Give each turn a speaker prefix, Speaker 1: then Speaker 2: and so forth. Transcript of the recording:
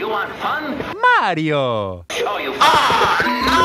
Speaker 1: You want fun?
Speaker 2: Mario.
Speaker 1: Show you fun.